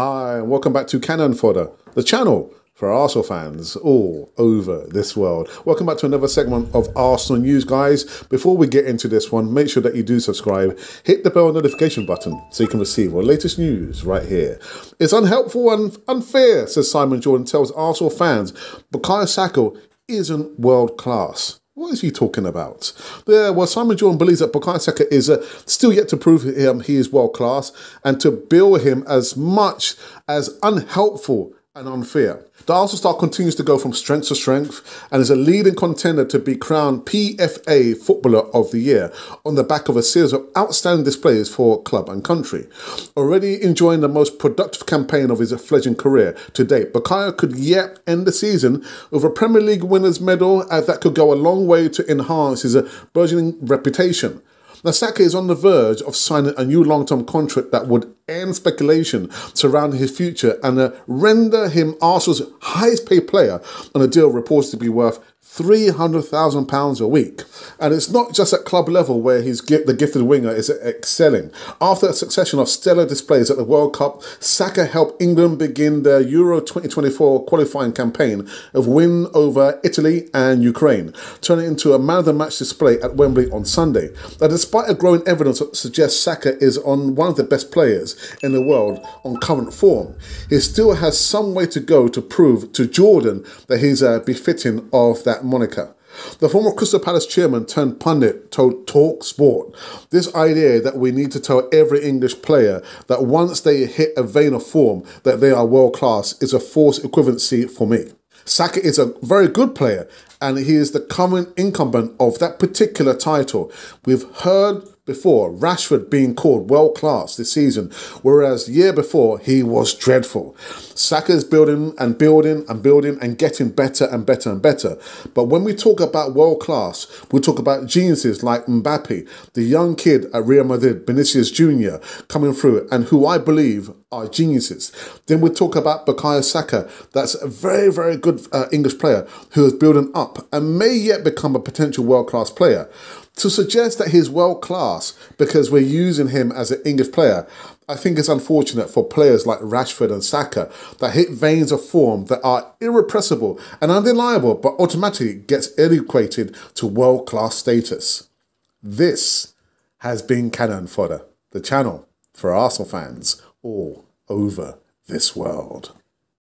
Hi, and welcome back to Cannon Fodder, the channel for Arsenal fans all over this world. Welcome back to another segment of Arsenal news, guys. Before we get into this one, make sure that you do subscribe, hit the bell notification button so you can receive our latest news right here. It's unhelpful and unfair, says Simon Jordan, tells Arsenal fans Bukayo Saka isn't world class. What is he talking about? Yeah, well, Simon Jordan believes that Bukayo Saka is uh, still yet to prove him he is world class and to bill him as much as unhelpful and unfair. Arsenal star continues to go from strength to strength and is a leading contender to be crowned PFA Footballer of the Year on the back of a series of outstanding displays for club and country. Already enjoying the most productive campaign of his fledgling career to date, Bukayo could yet end the season with a Premier League winners medal as that could go a long way to enhance his burgeoning reputation. Now, Saka is on the verge of signing a new long term contract that would end speculation surrounding his future and uh, render him Arsenal's highest paid player on a deal reported to be worth £300,000 a week. And it's not just at club level where he's the gifted winger is excelling. After a succession of stellar displays at the World Cup, Saka helped England begin their Euro 2024 qualifying campaign of win over Italy and Ukraine, turning into a man of the match display at Wembley on Sunday. Now, despite a growing evidence that suggests Saka is on one of the best players in the world on current form, he still has some way to go to prove to Jordan that he's uh, befitting of that moniker. The former Crystal Palace chairman turned pundit told Talk Sport this idea that we need to tell every English player that once they hit a vein of form that they are world class is a false equivalency for me. Saka is a very good player and he is the current incumbent of that particular title. We've heard before Rashford being called world class this season, whereas the year before he was dreadful. Saka is building and building and building and getting better and better and better. But when we talk about world class, we talk about geniuses like Mbappe, the young kid at Real Madrid, Vinicius Jr. coming through, and who I believe are geniuses. Then we talk about Bukayo Saka, that's a very, very good uh, English player who is building up and may yet become a potential world class player. To suggest that he's world class because we're using him as an English player, I think it's unfortunate for players like Rashford and Saka that hit veins of form that are irrepressible and undeniable, but automatically gets equated to world class status. This has been Cannon Fodder, the channel for Arsenal fans all over this world.